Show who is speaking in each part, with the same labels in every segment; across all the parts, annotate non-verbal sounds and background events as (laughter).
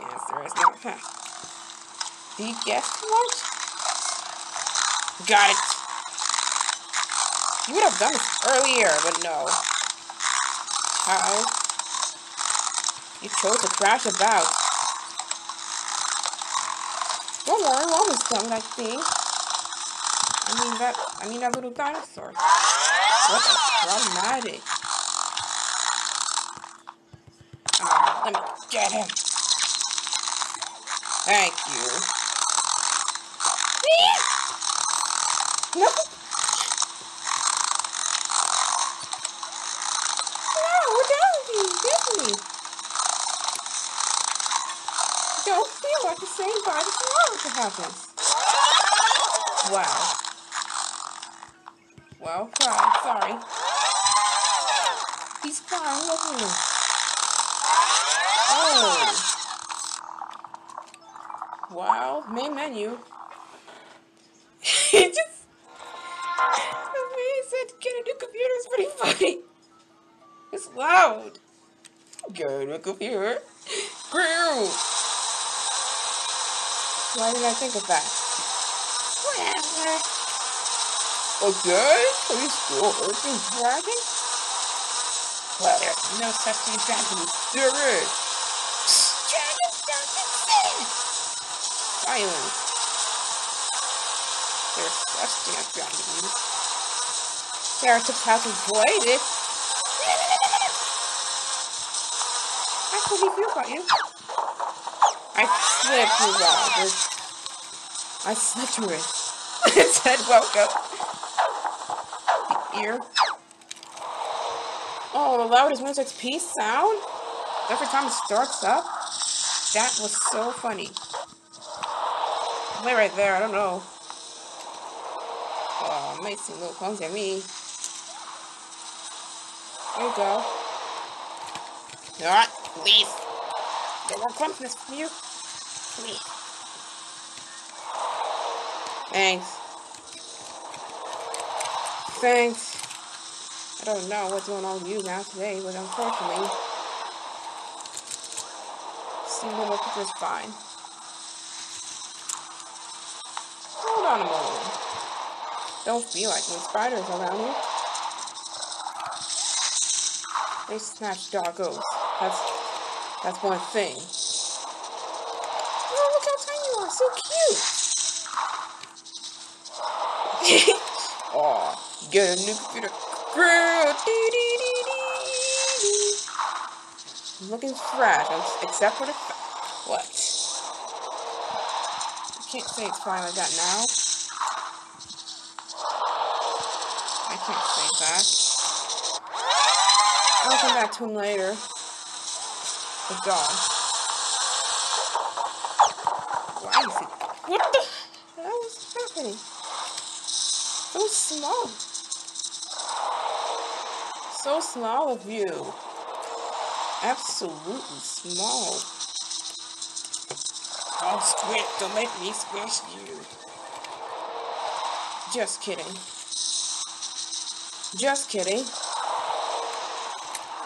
Speaker 1: Yes, there is no. Huh. Do you guess what? Got it. You would have done this earlier, but no. How? You chose to crash about. Don't worry, we're almost done that thing. I mean that I mean that little dinosaur. What a problematic. Ah, let me get him. Thank you. No. No, you? Get me. Don't feel like the same body tomorrow to happen. Wow. Well, cry. Sorry. He's crying, isn't he? Oh. Main menu. (laughs) he just. The way he said get a new computer is pretty funny. It's loud. Get a new computer. Grew. Why did I think of that? Whatever. Okay, are you still working dragon? Well, there's no such thing as dragon. There is. Silence. There's such thing as dragon. Narratives have avoided. That's what he feels about you. I slipped through that. I slipped through it. (laughs) it said welcome. The ear. Oh, the loudest Windows XP sound? Every time it starts up? That was so funny. Play right there, I don't know. Oh, amazing little clumsy at me. There you go. Alright, please. Get more clumsiness from you. Please. Thanks. Thanks. I don't know what's going on with you now today, but unfortunately, single look just fine. On a moment. Don't feel like when spiders around you. They snatch doggos. That's that's one thing. Oh, look how tiny you are. So cute. (laughs) oh, get a new computer. Girl. Dee, dee, dee, dee, dee. Looking fresh, except for the what? Can't say it's fine like that now. I can't say that. I'll come back to him later. The dog. Why is it? What the hell was happening? So small. So small of you. Absolutely small. Squid, don't make me squish you. Just kidding. Just kidding.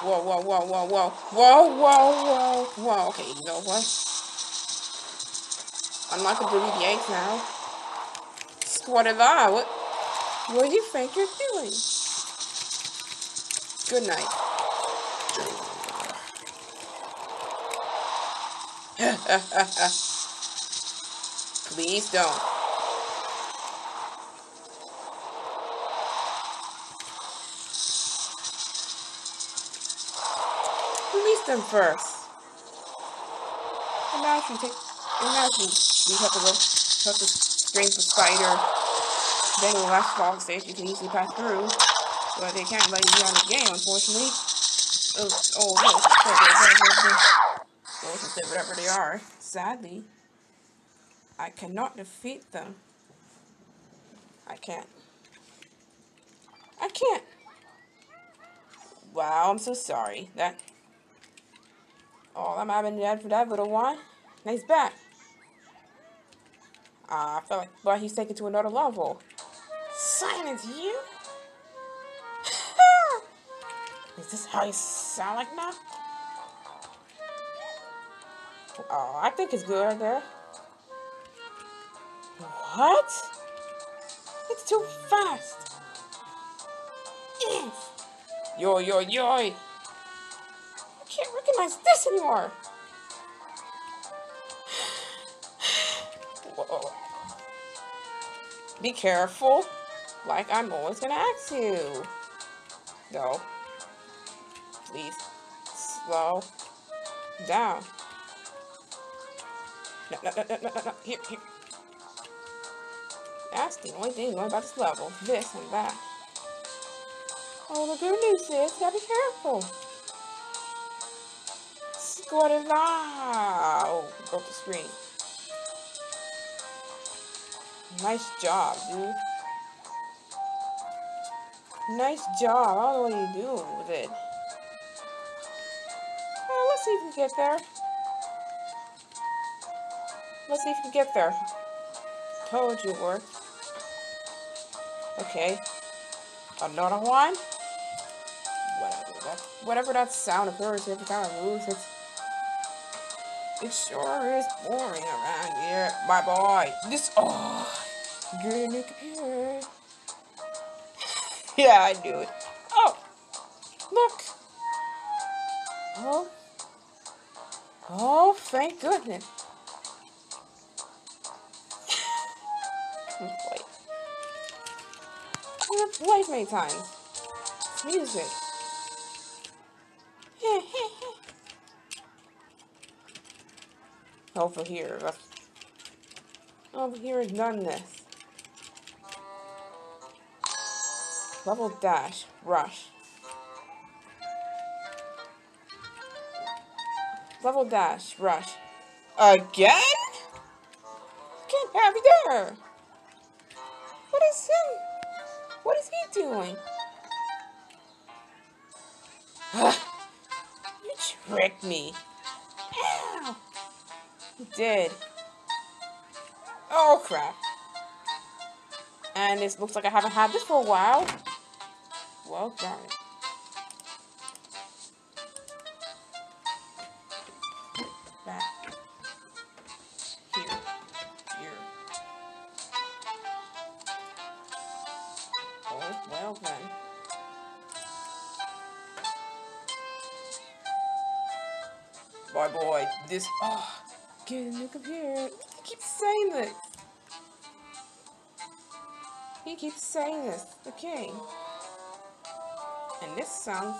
Speaker 1: Whoa, whoa, whoa, whoa, whoa. Whoa, whoa, whoa, whoa. Okay, you know what? I'm not gonna delete the eggs now. What is that? What, what do you think you're doing? Good night. (laughs) Please don't. Release them first. Imagine take imagine you have to go have to scream for spider. Then the last fall stage you can easily pass through. But they can't let you on the game, unfortunately. Oh, oh no. Are whatever they are. Sadly, I cannot defeat them. I can't. I can't. Wow, I'm so sorry. That. Oh, I might have been dead for that little one. Now he's back. Ah, I felt like, but he's taken to another level. Silence you? (sighs) Is this how you sound like now? Oh, I think it's good there. What? It's too fast. Yo, yo, yo. I can't recognize this anymore. (sighs) Whoa. Be careful. Like I'm always gonna ask you. Go. Please. Slow. Down. No, no, no, no, no, no. Here, here. That's the only thing going about this level. This and that. Oh, the good news is, gotta be careful. Squat it out. Oh, broke the screen. Nice job, dude. Nice job. I don't know what you do with it. Well, let's see if we can get there. Let's see if we can get there. Told you it worked. Okay. Another one? Whatever that whatever that sound occurs every time I lose it's it sure is boring around here. My boy. This oh get a new computer. yeah, I do it. Oh look. Oh Oh thank goodness. Gonna many times. Music. (laughs) Over here. Over here is none this. Level dash. Rush. Level dash. Rush. Again? Can't have you there. What is him? Doing? you tricked me. Ow! You did. Oh, crap. And this looks like I haven't had this for a while. Well, darn it. Boy, boy, this, oh, get a new computer. He keeps saying this. He keeps saying this, okay. And this sounds,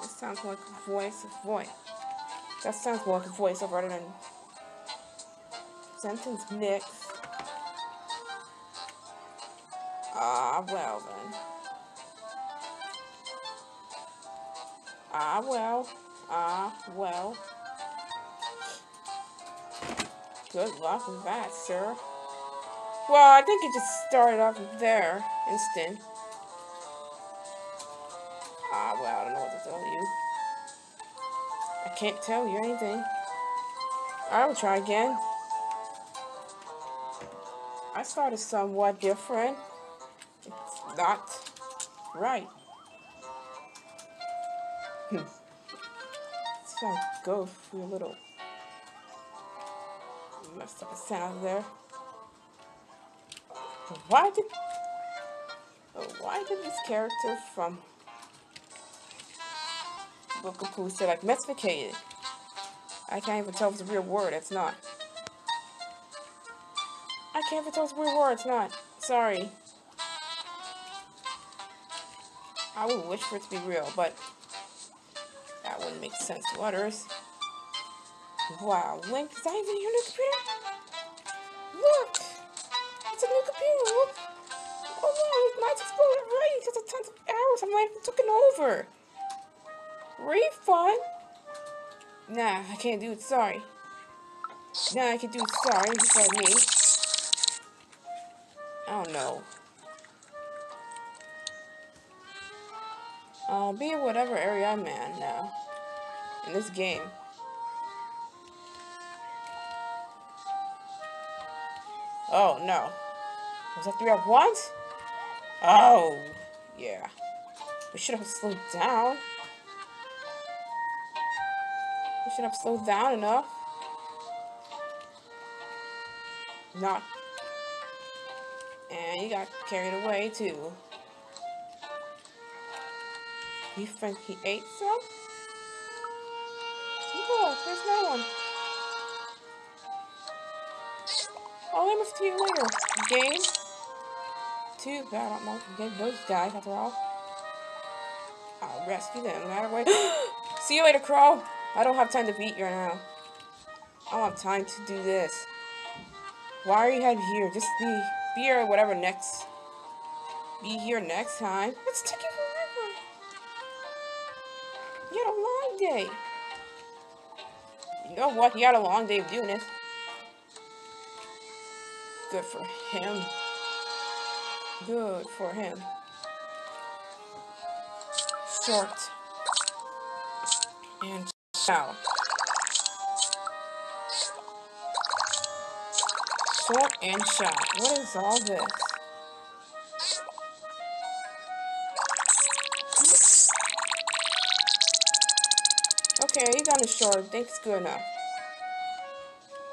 Speaker 1: this sounds like a voice of voice. That sounds more like a voice rather than sentence mix. Ah, well then. Ah, well. Ah, well. Good luck with that, sir. Well, I think it just started off there. Instant. Ah, well, I don't know what to tell you. I can't tell you anything. I will try again. I started somewhat different It's not right. Hmm. To go through a little messed up sound there. Why did oh, why did this character from Book of Pooh say like messificated? I can't even tell if it's a real word, it's not. I can't even tell if it's a real word, it's not. Sorry. I would wish for it to be real, but that wouldn't make sense others. Wow, Link, is that even your new computer? Look! It's a new computer, look! Oh no, mine's exploded right because of tons of arrows. I might have taken over. Refund? Nah, I can't do it, sorry. Nah, I can do it, sorry, just like me. I don't know. I'll be in whatever area I'm in now. In this game. Oh, no. Was that three at once? Oh, yeah. We should have slowed down. We should have slowed down enough. Not. And he got carried away too. You think he ate some? There's no one. I'll leave you later. Game. Too bad I'm not gonna get those guys after all. I'll rescue them no matter what. (gasps) See you later, Crow. I don't have time to beat you right now. I don't have time to do this. Why are you heading here? Just be, be here whatever next. Be here next time. It's taking forever. You had a long day. Know what? He had a long day of doing this. Good for him. Good for him. Short. And shout. Short and shout. What is all this? Okay, he's on the shore. I think it's good enough.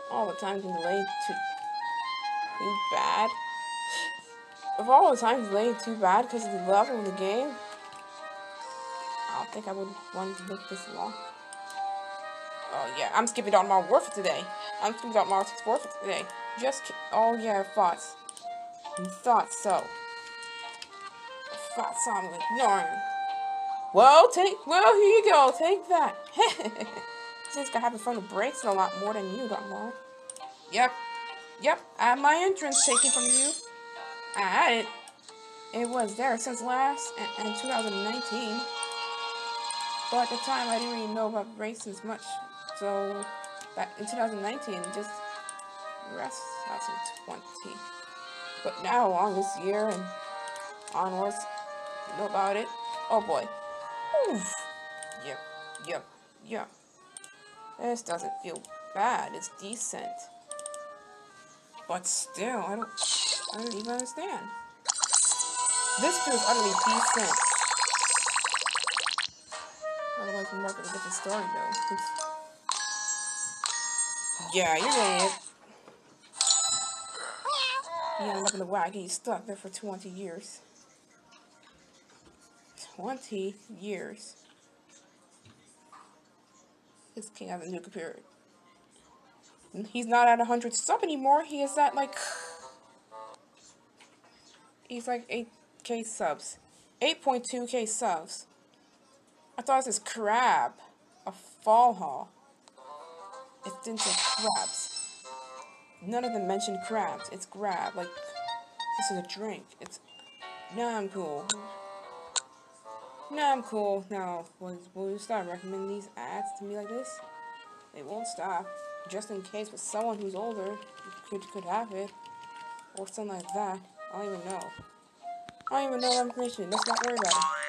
Speaker 1: All the times he's late too, too bad. Of all the times late too bad because of the level of the game, I don't think I would want to make this long. Oh yeah, I'm skipping out my for today. I'm skipping out my for today. Just oh yeah, thoughts. Thoughts so. Thoughts I'm ignoring. Well, take, well, here you go. Take that. Since I having fun with breaks a lot more than you got more. Yep. Yep. I my entrance taken from you. I had it. It was there since last, in 2019. But at the time, I didn't really know about as much. So, back in 2019, just rest 2020. But now, along this year and onwards, you know about it. Oh boy. Oof. Yep, yep, yep. This doesn't feel bad. It's decent. But still, I don't, I don't even understand. This feels utterly decent. Otherwise, mark it a different story, though. (sighs) Yeah, you're it. You end up in the wagon, stuck there for 20 years. 20 years. This king has a new computer. He's not at 100 sub anymore. He is at like... He's like 8k subs. 8.2k subs. I thought this was crab. A fall hall. It didn't say crabs. None of them mentioned crabs. It's grab. Like, this is a drink. It's... Nah, I'm cool. No, I'm cool. Now, will, will you start recommending these ads to me like this? They won't stop. Just in case, but someone who's older could could have it. Or something like that. I don't even know. I don't even know that information. Let's not worry about it.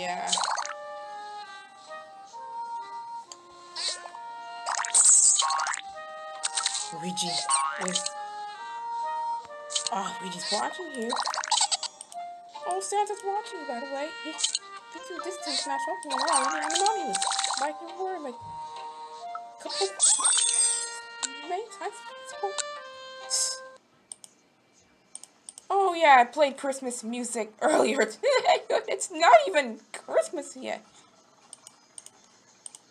Speaker 1: Yeah. Luigi. Oh, we just watching you. Oh, Santa's watching you, by the way. He, this is this thing smash open and around. You're anonymous. Like your word, like couple many times Oh yeah, I played Christmas music earlier. (laughs) it's not even Christmas yet.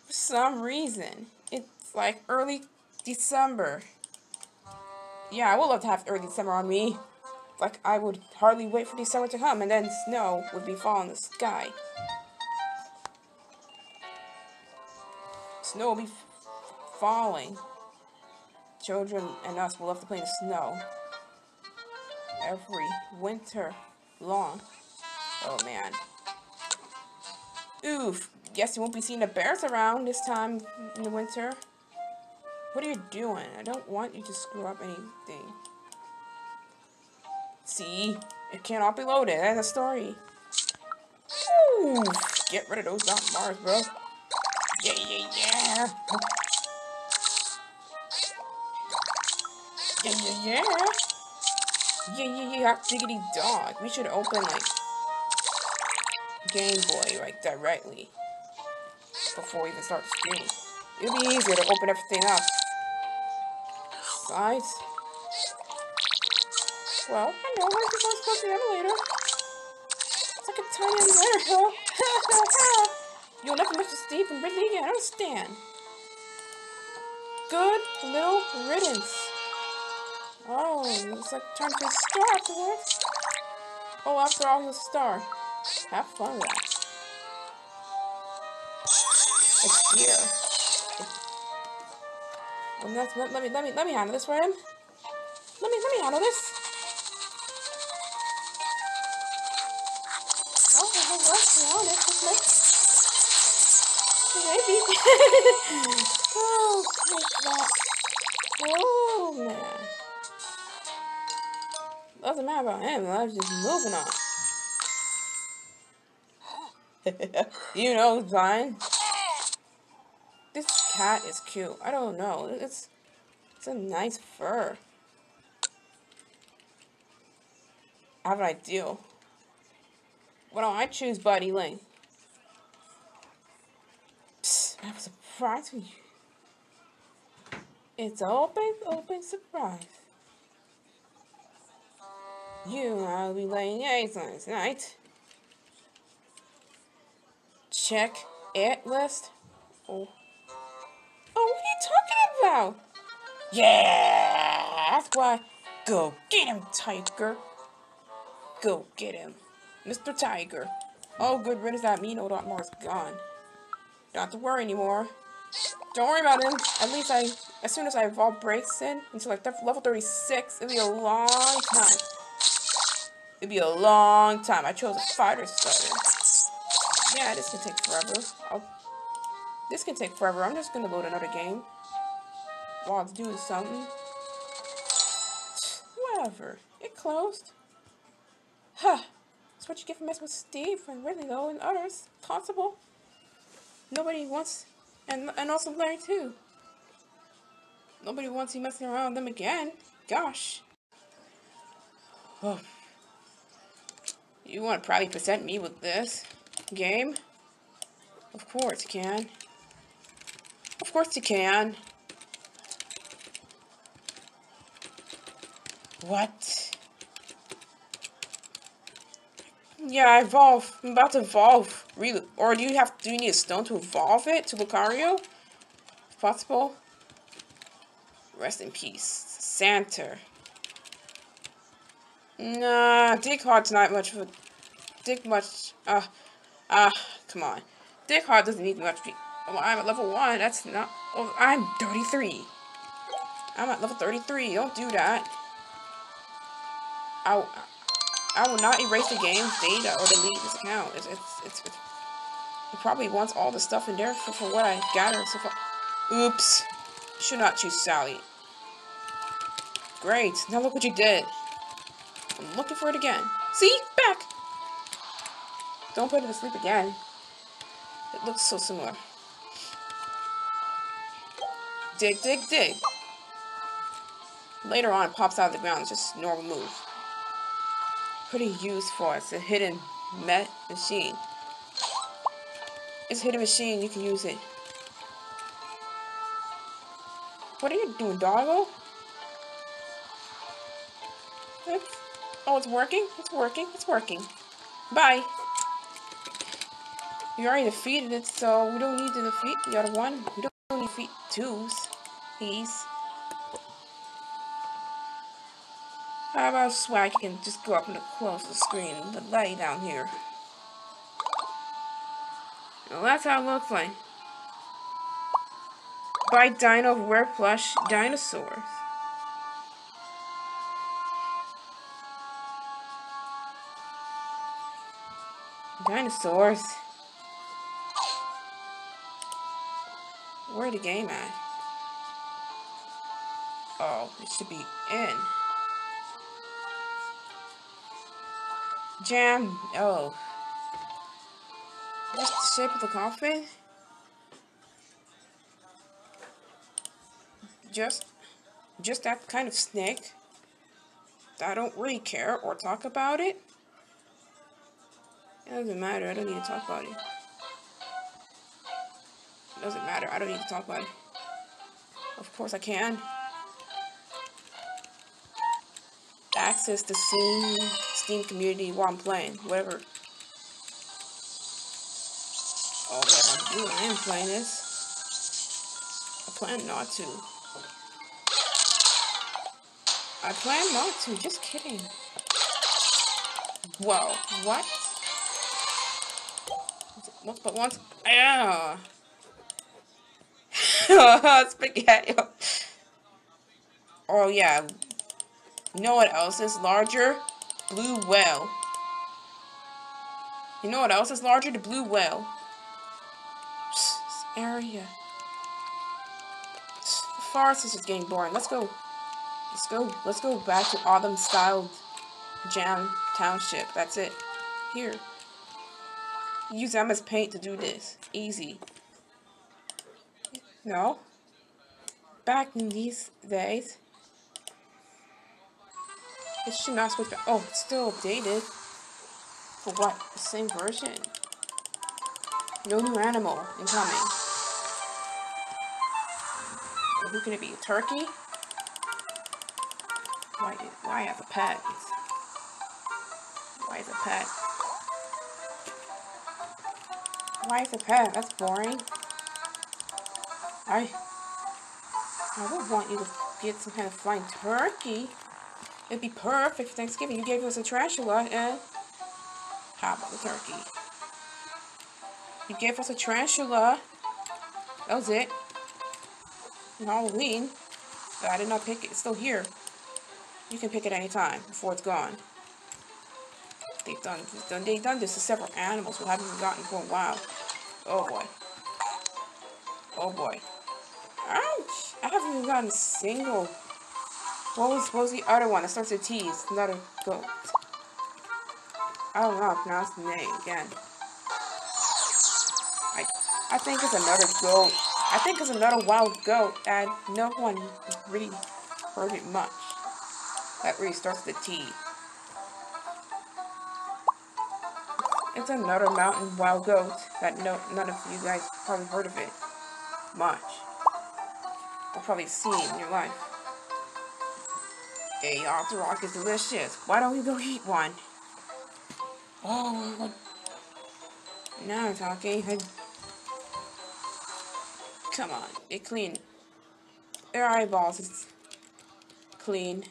Speaker 1: For some reason. It's like early December. Yeah, I would love to have early summer on me. Like, I would hardly wait for December to come, and then snow would be falling in the sky. Snow will be falling. Children and us will love to play in the snow. Every winter long. Oh, man. Oof. Guess you won't be seeing the bears around this time in the winter. What are you doing? I don't want you to screw up anything. See? It cannot be loaded. That's a story. Ooh, get rid of those dot bars, bro. Yeah, yeah, yeah. Yeah, yeah, yeah. Yeah, yeah, yeah. Diggity dog. We should open, like, Game Boy, like, directly. Before we even start the stream. It'd be easier to open everything up. Besides... Well, I know, where's the first close the emulator? It's like a tiny though. (laughs) You'll never miss Steve from Ridley again, I understand. Good little riddance. Oh, it's like turned to a star afterwards. Oh, after all, he was a star. Have fun with that. It's here. Let, let, let me let me let me handle this for him. Let me let me handle this. Oh, well, let's be honest, Maybe. oh, take that. Oh man. Doesn't matter about him. I was just moving on. (laughs) you know, Zion. Cat is cute. I don't know. It's it's a nice fur. I have an idea. Why don't I choose Buddy Lane? Psst, I have a surprise for you. It's open, open surprise. You and I will be laying eggs on tonight. Check it list. Oh. Oh, what are you talking about? Yeah, that's why. Go get him, Tiger. Go get him. Mr. Tiger. Oh, good riddance that me. No, that more's gone. Don't have to worry anymore. Don't worry about him. At least I, as soon as I evolve Braixen until like level 36, it'll be a long time. It'll be a long time. I chose a fighter starter. Yeah, this can take forever. I'll, this can take forever. I'm just gonna load another game while it's doing something. Whatever. It closed. Huh. That's what you get for messing with Steve and Ridley, though, and others. Possible. Nobody wants and, and also Larry too. Nobody wants you messing around with them again. Gosh. Oh. You want to probably present me with this game? Of course can. Of course you can. What? Yeah, evolve. I'm about to evolve. Really? Or do you have do you need a stone to evolve it to Lucario? Possible. Rest in peace. Santa. Nah, Dig Hard's not much of a Dig much uh uh come on. Dig Hard doesn't need much well, I'm at level one, that's not oh I'm 33. I'm at level 33, don't do that. I I will not erase the game's data or delete this account. It's, it's, it's, it's it probably wants all the stuff in there for, for what I gathered so far. Oops. Should not choose Sally. Great. Now look what you did. I'm looking for it again. See? Back! Don't put it to sleep again. It looks so similar. Dig, dig, dig. Later on, it pops out of the ground. It's just normal move pretty useful. It's a hidden met machine. It's a hidden machine. You can use it. What are you doing, doggo? It's, oh, it's working? It's working. It's working. Bye. You already defeated it, so we don't need to defeat the other one. We don't need to defeat twos. Please. How about swag? You can just go up and close the screen the light down here. Well, that's how it looks like. Buy Dino Rare Plush Dinosaurs. Dinosaurs. Where the game at? Oh, it should be in. Jam. Oh. What's the shape of the coffin? Just, just that kind of snake. I don't really care or talk about it. It doesn't matter. I don't need to talk about it. It doesn't matter. I don't need to talk about it. Of course I can. Access the Steam, Steam community while I'm playing. Whatever. Oh, yeah, I'm doing. I am playing this. I plan not to. I plan not to. Just kidding. Whoa. What? Once but once. Yeah. (laughs) Spaghetti. Oh, yeah. You know what else is larger? Blue whale. You know what else is larger? The blue whale. This area. The forest is just getting boring. Let's go. Let's go. Let's go back to autumn styled Jamaa Township. That's it. Here. Use MS Paint to do this. Easy. No. Back in these days. It should not switch. Oh, it's still updated. For what? The same version. No new animal incoming. Who can it be? A turkey? Why, why have a pet? Why is a pet? Why is a pet? That's boring. I I would want you to get some kind of flying turkey. It'd be perfect for Thanksgiving. You gave us a tarantula and how about the turkey? You gave us a tarantula. That was it. And Halloween. I did not pick it. It's still here. You can pick it anytime before it's gone. They've done, they've done, they've done this to several animals who haven't gotten for a while. Oh boy. Oh boy. Ouch! I haven't even gotten a single. What was, what was the other one that starts with T? It's not a goat. I don't know how to pronounce the name again. I, I think it's another goat. I think it's another wild goat and no one really heard it much. That really starts with T. It's another mountain wild goat that no, none of you guys probably heard of it much. Or probably seen in your life. Hey, rock is delicious. Why don't we go eat one? Oh, now I'm talking. Come on, it clean. Their eyeballs is clean.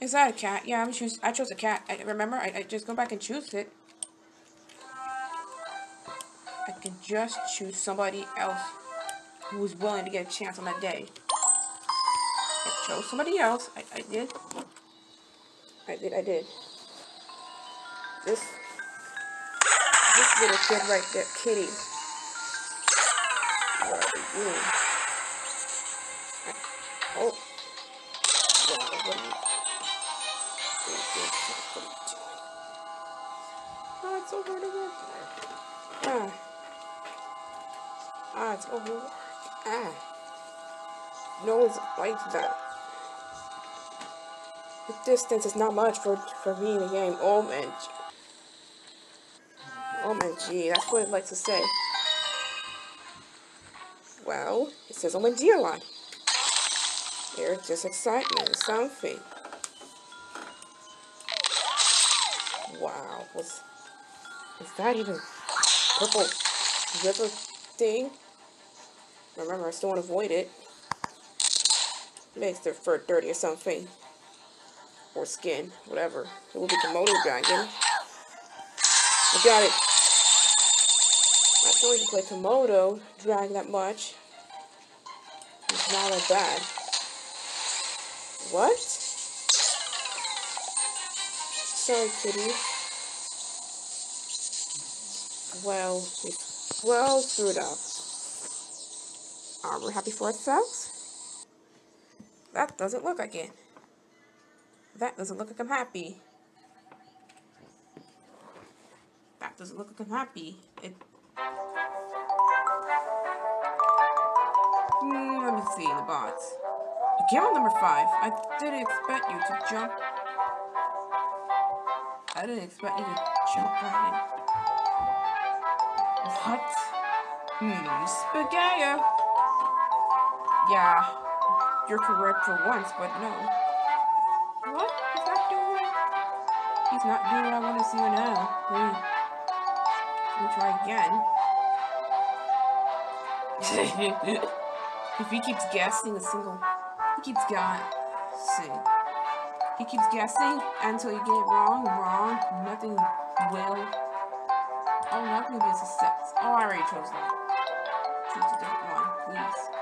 Speaker 1: Is that a cat? Yeah, I'm choose. I chose a cat. I remember. I, I just go back and choose it. I can just choose somebody else who is willing to get a chance on that day. Chose somebody else. I, I did. I did. I did. This this little kid right there, Kitty. What are you oh. Oh, it's over to work. Ah. Ah, it's over. Ah. No one's like that. The distance is not much for, for me in the game. Um, oh, man. Oh, man, um, gee. That's what it likes to say. Well, it says on my deer line. Just excitement, something. Wow, was is that even purple river thing? Remember, I still want to avoid it. Makes their fur dirty or something. Or skin, whatever. It will be Komodo dragon. I got it. Sure we can play Komodo dragon that much. It's not that bad. What? Sorry, kitty well, well screwed up. Are we happy for ourselves? That doesn't look like it. That doesn't look like I'm happy. That doesn't look like I'm happy. It. Hmm, let me see the bots. Account number five. I didn't expect you to jump I didn't expect you to jump right in. What? Hmm, spaghetti. Yeah, you're correct for once, but no. He's not doing what I want to see right now. Let me try again. (laughs) if he keeps guessing a single... He keeps guessing. He keeps guessing until you get it wrong, wrong, nothing will. Oh, nothing be a success. Oh, I already chose that. Choose a different one, please.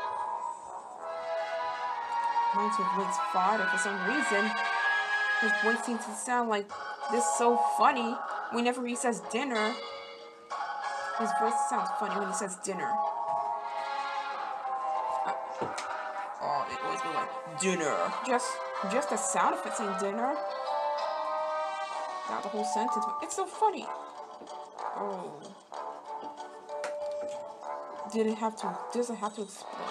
Speaker 1: Me of Link's father for some reason. His voice seems to sound like this so funny whenever he says dinner. His voice sounds funny when he says dinner. Uh, oh, it always be like dinner. Just, just the sound of it saying dinner not the whole sentence, but it's so funny. Oh. Did it have to, does it have to explode?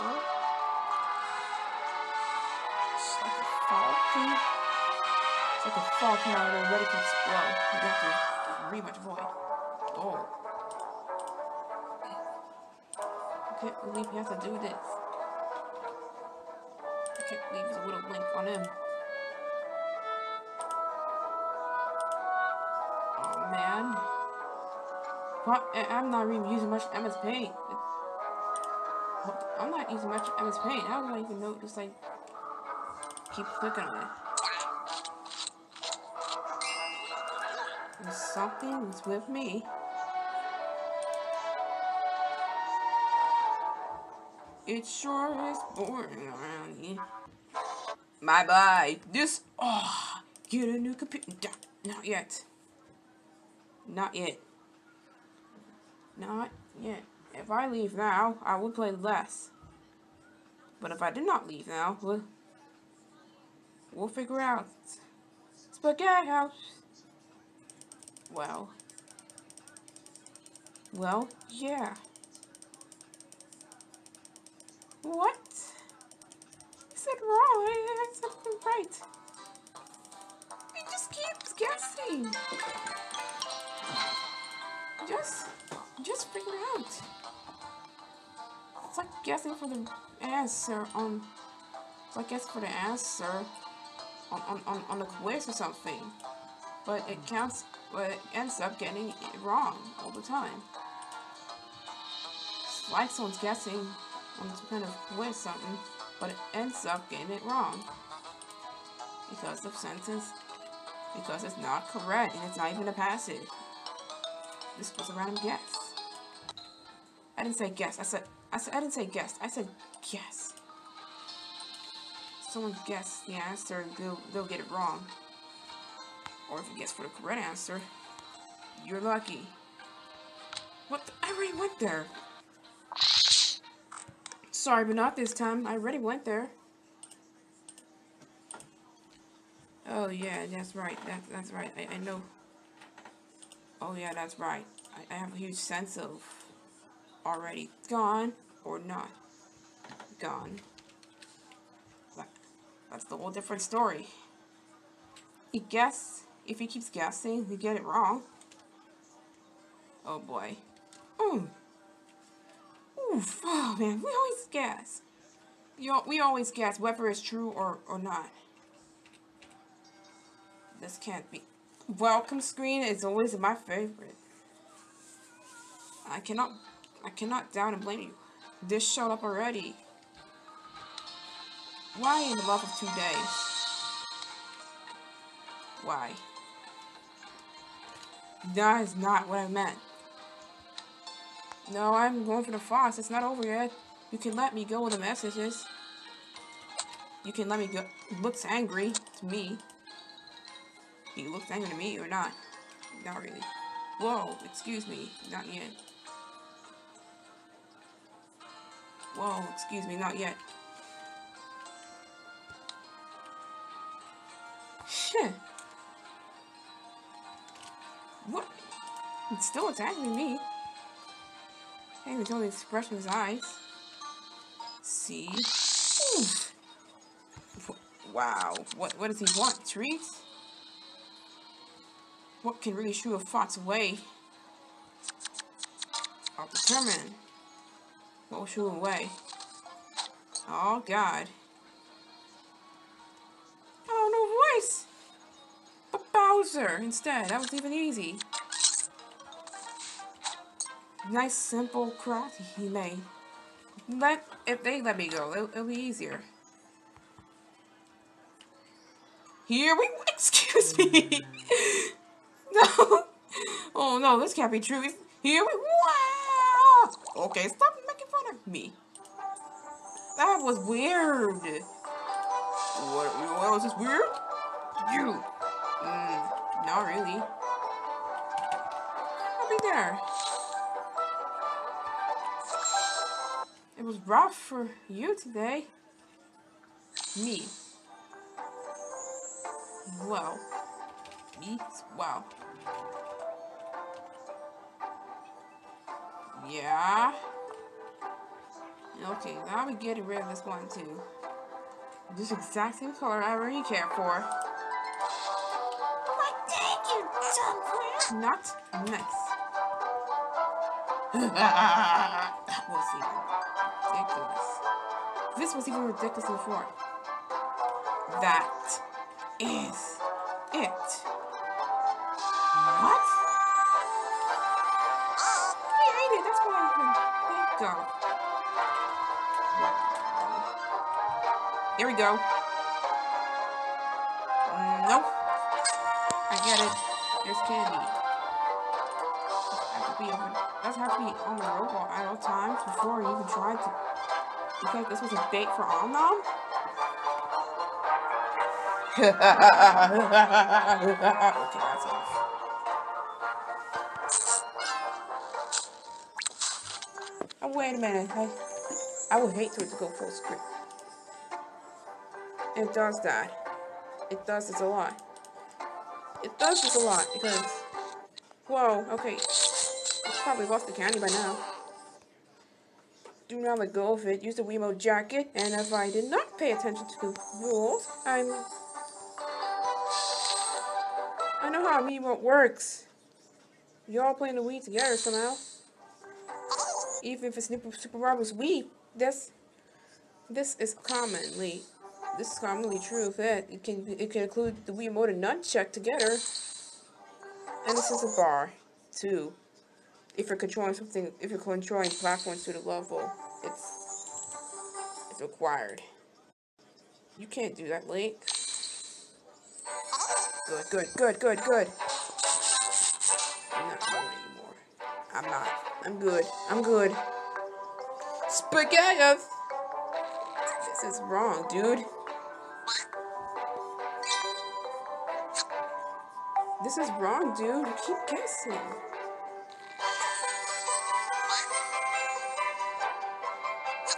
Speaker 1: It's like a out there ready to explode. You have to read much void. Oh. I can't believe you have to do this. I can't believe there's a little link on him. Oh man. I'm not even using much MS Paint. I'm not using much MS Paint. How do I even know? Just like keep clicking on it. There's something is with me. It sure is boring around here. Bye bye. This. Oh, get a new computer. Not yet. Not yet. Not yet. If I leave now, I will play less. But if I did not leave now, we'll, figure out. Spaghetti house. Well. Well, yeah. What? I said wrong. I said something right. He just keeps guessing. Just, just figure out. It's like guessing for the answer on, it's like guessing for the answer on, on, on, a quiz or something. But it counts, but it ends up getting it wrong all the time. It's like someone's guessing on some kind of quiz something, but it ends up getting it wrong. Because of sentence, because it's not correct and it's not even a passive. This was a random guess. I didn't say guess. I said I said I didn't say guess. I said guess. Someone guess the answer, they'll they'll get it wrong. Or if you guess for the correct answer, you're lucky. What? The, I already went there. Sorry, but not this time. I already went there. Oh yeah, that's right. That's that's right. I, I know. Oh yeah, that's right. I, I have a huge sense of already gone or not gone. That, that's the whole different story. He guess if he keeps guessing, he get it wrong. Oh boy. Mm. Oof. Oh man, we always guess. You, we always guess whether it's true or, or not. This can't be welcome screen is always my favorite. I cannot, I cannot doubt and blame you. This showed up already. Why in the love of two days? Why? That is not what I meant. No, I'm going for the fox. It's not over yet. You can let me go with the messages. You can let me go. He looks angry to me. He looks angry to me or not? Not really. Whoa, excuse me. Not yet. Whoa, excuse me, not yet. Shit. What? It's still attacking me. I even tell the expression in his eyes. See? Oof. Wow. What what does he want? Treats? What can really shoo a fox away? I'll determine. What will shoo him away? Oh god. Bowser instead. That was even easy. Nice simple craft he made. Let if they let me go, it'll, it'll be easier. Here we (laughs) excuse me. (laughs) no. Oh no, this can't be true. Here we wow. Okay, stop making fun of me. That was weird. What, what was this weird? You. Not really. I'll be there. It was rough for you today. Me. Well. Me? Wow. Yeah. Okay, now we're getting rid of this one too. This exact same color I already care for. Not nice. (laughs) we'll see. Ridiculous. This was even ridiculous before. That is it. What? I hate it. That's why I can think of. Wow. Here we go. Nope. I get it. On the robot at all times before you even try to. You think this was a bait for Omnom? okay, that's enough. Oh, wait a minute. I, I would hate for it to go full screen. It does that. It does this a lot. It does this a lot because... Whoa, okay. Probably lost the candy by now. Do not let go of it. Use the Wiimote jacket. And if I did not pay attention to the rules, I'm... I know how a Wiimote works. You're all playing the Wii together somehow. Even if it's Super, Super Mario's Wii, this this is commonly this is commonly true that it can it can include the Wiimote and Nunchuk together. And this is a bar too. If you're controlling something if you're controlling platforms to the level, it's it's required. You can't do that, Link. Good, good, good, good, good. I'm not going anymore. I'm not. I'm good. I'm good. Spaghetti! This is wrong, dude. This is wrong, dude. You keep guessing.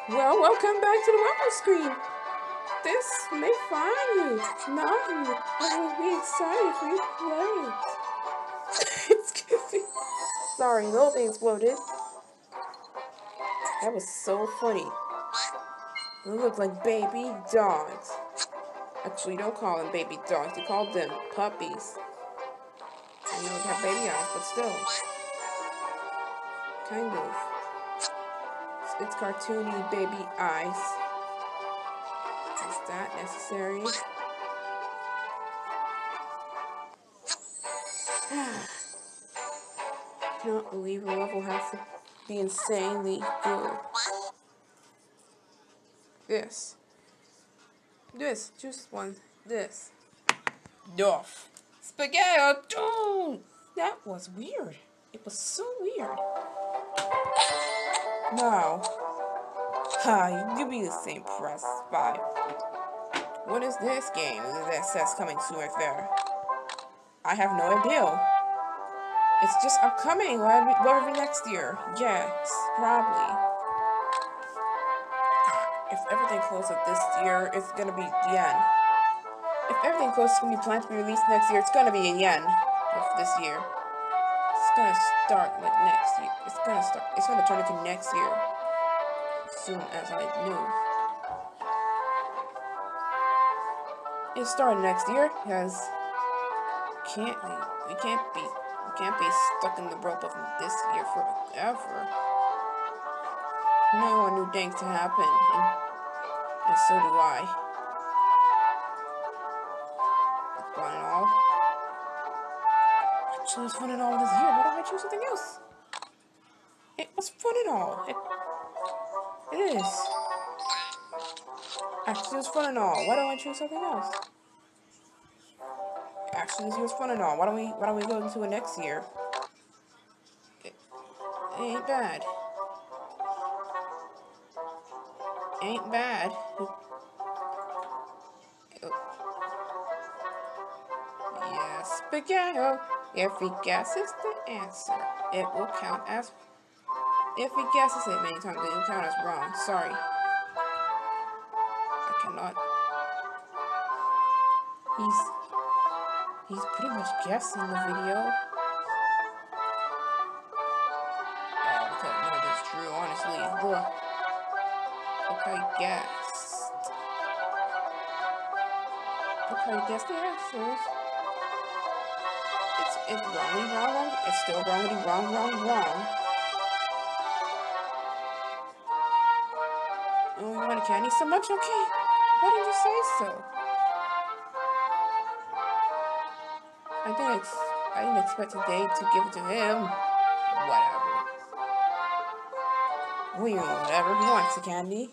Speaker 1: Well, welcome back to the welcome screen. This may find you. Nothing. I will be excited for you play. (laughs) Excuse me. Sorry, little thing exploded. That was so funny. They look like baby dogs. Actually, don't call them baby dogs. You call them puppies. I know they have baby eyes, but still. Kind of. It's cartoony baby eyes. Is that necessary? cannot believe a level has to be insanely good. This. This. Just one. This. Duff. Spaghetti. That was weird. It was so weird. No. Ha, you me the same press. Bye. What is this game that says coming soon right there? I have no idea. It's just upcoming. Be next year? Yes, probably. If everything closes this year, it's gonna be the end. If everything closes gonna be planned to be released next year, it's gonna be the end of this year. It's gonna start like next year. It's gonna start. It's gonna turn into next year. Soon as I knew. It started next year because can't we? We can't be. We can't be stuck in the rope of this year forever. No one knew things to happen, and, and so do I. Actually, it's fun and all this year. Why don't I choose something else? It was fun and all. It, it is. Actually, it was fun and all. Why don't I choose something else? Actually, this year's fun and all. Why don't we? Why don't we go into it next year? It, it ain't bad. Ain't bad. Yes, spaghetti. If he guesses the answer, it will count as. If he guesses it many times, it will count as wrong. Sorry. I cannot. He's. He's pretty much guessing the video. Oh, because none of this is true, honestly. How he guessed. Look how the answers. It's, wrongly wrong. It's still wrongly wrong, wrong, wrong. Oh, you want candy so much? Okay. Why did you say so? I didn't, ex I didn't expect today to give it to him. Whatever. We whatever he wants, candy.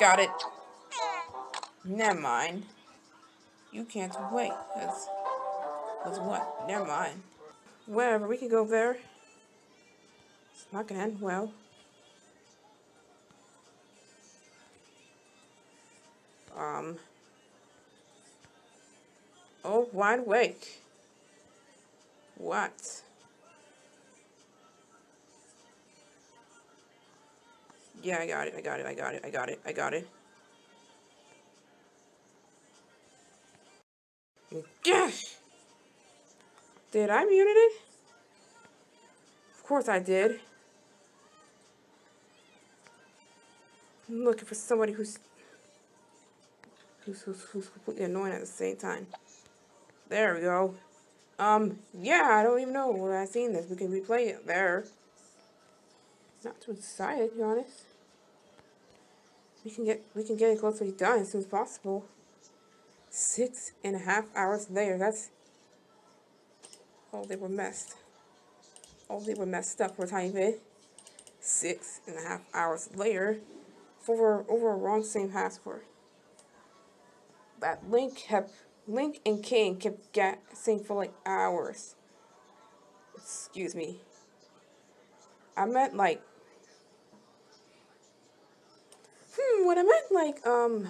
Speaker 1: Got it. Never mind. You can't wait. Cause, cause what? Never mind. Whatever, we can go there. It's not gonna end well. Um. Oh, wide awake. What? Yeah, I got it, I got it, I got it, I got it, I got it. Gosh! Did I muted it? Of course I did. I'm looking for somebody who's who's, who's, who's completely annoying at the same time. There we go. Um, yeah, I don't even know where I've seen this. We can replay it there. Not too excited, to be honest. We can get we can get it closely done as soon as possible. Six and a half hours later. That's oh they were messed. Oh they were messed up for a. Six and a half hours later for over a wrong same password. That link kept Link and King kept guessing for like hours. Excuse me. I meant like Hmm, what I meant like um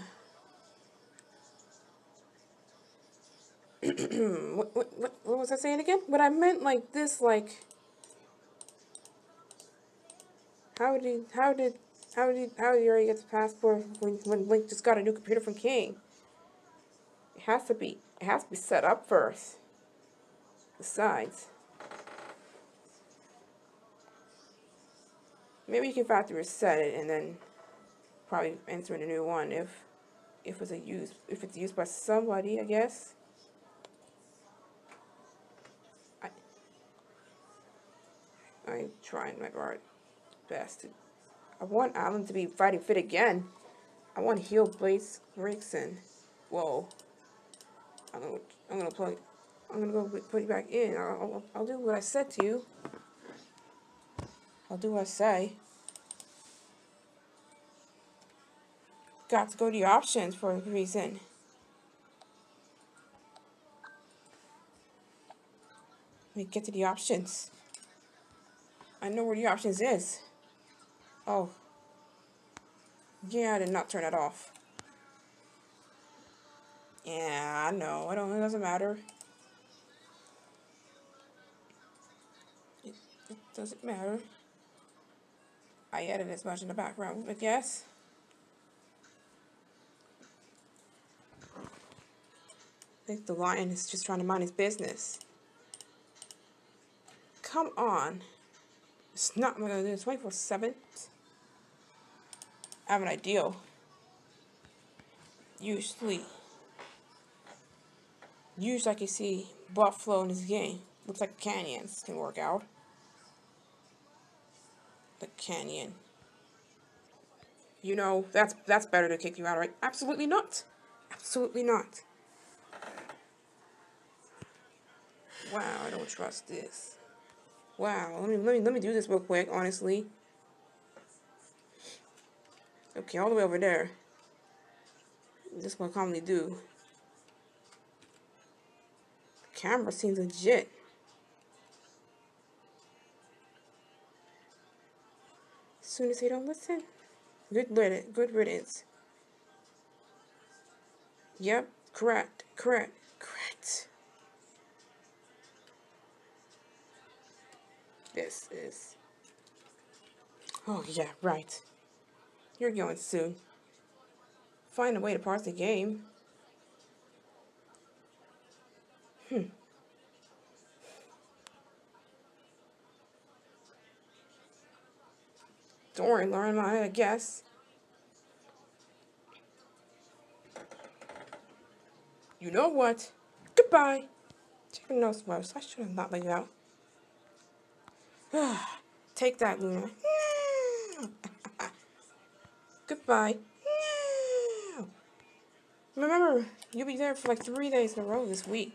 Speaker 1: (clears throat) what, what, what, was I saying again? What I meant like this, like, how did, how did, how did, how did you already get the passport when, when Link just got a new computer from King? It has to be, it has to be set up first. Besides, maybe you can factory reset it and then probably enter in a new one if, if it's a use, if it's used by somebody, I guess. I'm trying my best. To, I want Alan to be fighting fit again. I want heel Blaze Rickson. Whoa. I'm gonna, I'm gonna plug, I'm gonna go put you back in. I'll, I'll, I'll do what I said to you. I'll do what I say. Got to go to your options for a reason. Let me get to the options. I know where the options is. Oh. Yeah, I did not turn it off. Yeah, I know. I don't. It doesn't matter. It, it doesn't matter. I added as much in the background, I guess. I think the lion is just trying to mind his business. Come on. It's not what gonna do 24 7. I have an ideal. Usually, usually I can see Buffalo in this game. Looks like canyons can work out. The canyon. You know, that's that's better to kick you out, right? Absolutely not. Absolutely not. Wow, I don't trust this. Wow, let me let me let me do this real quick, honestly. Okay, all the way over there. This I commonly do. The camera seems legit. As soon as they don't listen, good riddance. Good riddance. Yep, correct, correct. This is. Oh yeah, right. You're going soon. Find a way to parse the game. Hmm. Don't worry, Lauren, I guess. You know what? Goodbye. Take a nose. I should have not let you out. (sighs) Take that, Luna. (laughs) Goodbye. (sighs) Remember, you'll be there for like three days in a row this week.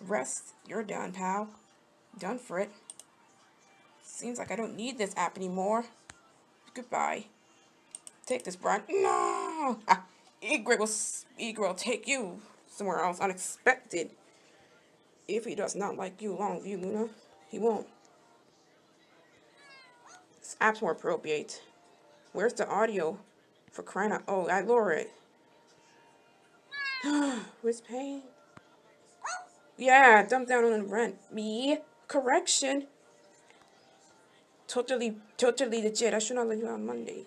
Speaker 1: Rest. You're done, pal. Done for it. Seems like I don't need this app anymore. Goodbye. Take this, Brian. (laughs) No! (laughs) Egret will, Egret will take you somewhere else unexpected. If he does not like you Longview, Luna, he won't. App's more appropriate. Where's the audio? For crying out. Oh, I lower it. (sighs) Who's paying? Yeah, dump down on the rent. Me? Correction. Totally, totally legit. I should not let you out on Monday.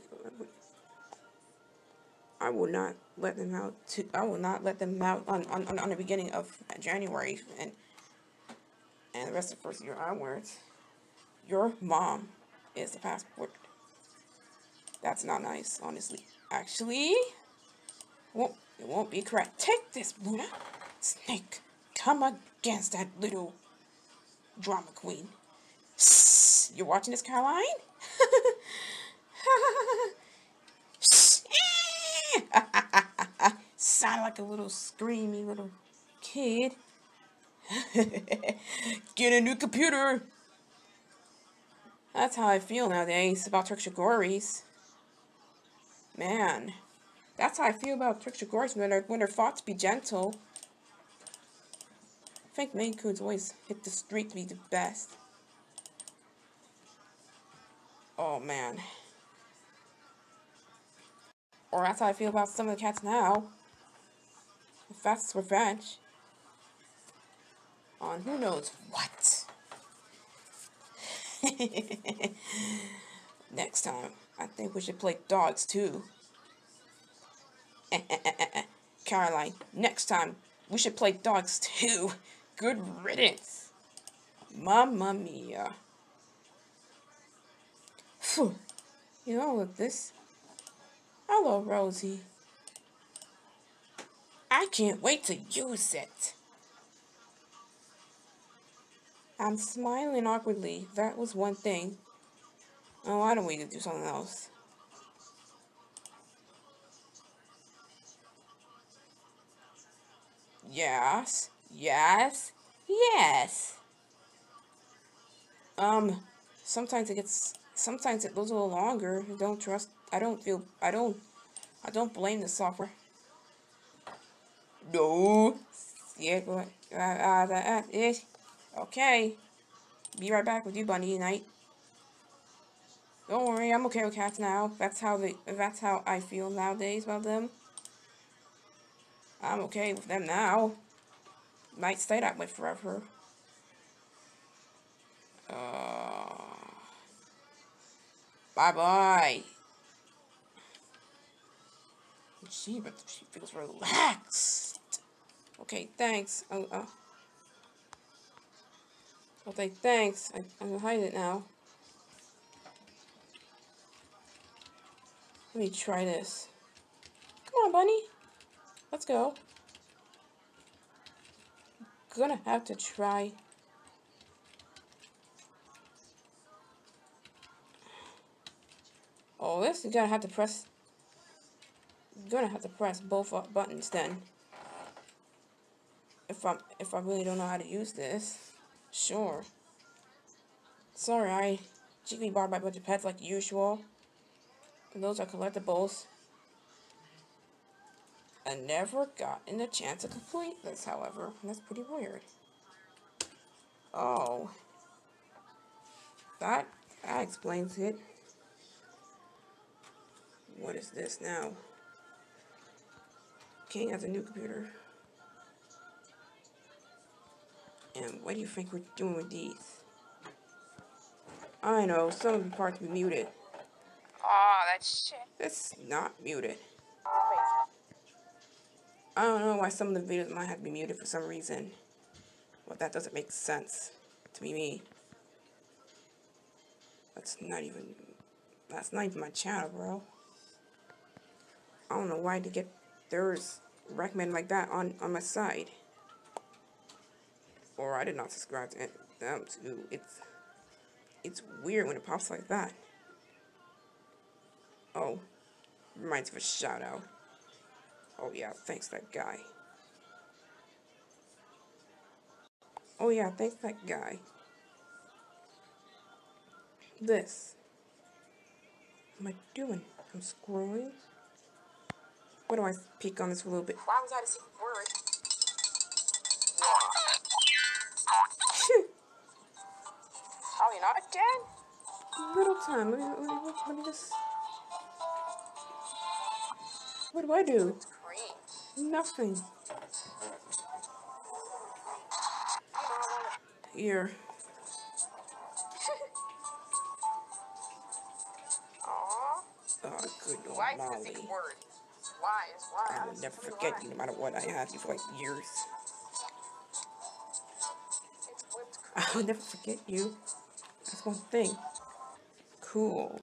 Speaker 1: I will not let them out. To, I will not let them out on, on, on the beginning of January and and the rest of the first year onwards. Your mom is the passport. That's not nice, honestly. Actually, won't it won't be correct. Take this, Luna. Snake, come against that little drama queen. You're watching this, Caroline? (laughs) Sound like a little screamy little kid. (laughs) Get a new computer. That's how I feel nowadays about Trickshagories. Man, that's how I feel about Trickshagories when they're, when they're thought to be gentle. I think Maine Coons always hit the street to be the best. Oh, man. Or that's how I feel about some of the cats now. If that's revenge. On who knows what. (laughs) Next time, I think we should play dogs too. Eh, eh, eh, Caroline, next time, we should play dogs (laughs) too. Good riddance. Mamma mia. Phew. You know, with this. Hello, Rosie. I can't wait to use it. I'm smiling awkwardly. That was one thing. Oh, why don't we do something else? Yes. Yes. Yes. Um, sometimes it gets, sometimes it goes a little longer. I don't trust, I don't feel, I don't, I don't blame the software. No. Yeah, uh, uh, uh, okay. Be right back with you, Bunny Night. Don't worry, I'm okay with cats now. That's how they, that's how I feel nowadays about them. I'm okay with them now. Might stay that way forever. Uh, bye bye. She, but she feels relaxed. Okay, thanks. Uh. Okay, thanks. I, I'm gonna hide it now. Let me try this. Come on, bunny. Let's go. Gonna have to try. Oh, this you gotta have to press. Gonna have to press both buttons then. If I'm if I really don't know how to use this, sure. Sorry, I barred by a bunch of pets like usual. And those are collectibles. I never gotten a chance to complete this, however. That's pretty weird. Oh. That, that explains it. What is this now? King has a new computer. And what do you think we're doing with these? I know, some of the parts be muted.
Speaker 2: Oh, that shit.
Speaker 1: That's not muted. I don't know why some of the videos might have to be muted for some reason. Well, that doesn't make sense to be me. That's not even, that's not even my channel, bro. I don't know why to get theirs recommended like that on, on my side. Or I did not subscribe to them too. It's, it's weird when it pops like that. Oh, reminds of a shout out. Oh yeah, thanks that guy. Oh yeah, thanks that guy. This. What am I doing? I'm scrolling. What do I peek on this a little bit? Little time. Let me, let me, let me just... What do I do? Nothing. Here. Oh, good
Speaker 2: why
Speaker 1: Molly.
Speaker 2: is word? Why is why?
Speaker 1: I will never forget you no matter what. I have you for like years. I will (laughs) never forget you. One thing. Cool.